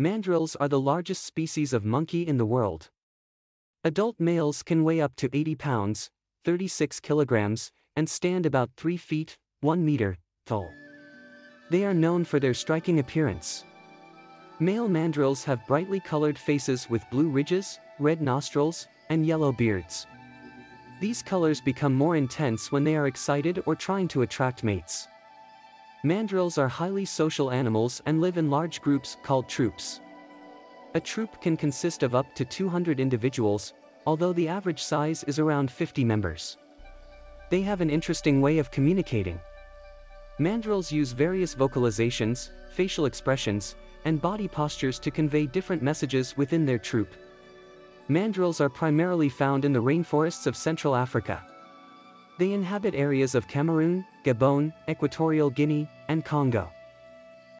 Mandrills are the largest species of monkey in the world. Adult males can weigh up to 80 pounds, 36 kilograms, and stand about 3 feet, 1 meter, tall. They are known for their striking appearance. Male mandrills have brightly colored faces with blue ridges, red nostrils, and yellow beards. These colors become more intense when they are excited or trying to attract mates. Mandrills are highly social animals and live in large groups called troops. A troop can consist of up to 200 individuals, although the average size is around 50 members. They have an interesting way of communicating. Mandrills use various vocalizations, facial expressions, and body postures to convey different messages within their troop. Mandrills are primarily found in the rainforests of Central Africa. They inhabit areas of Cameroon, Gabon, Equatorial Guinea, and Congo.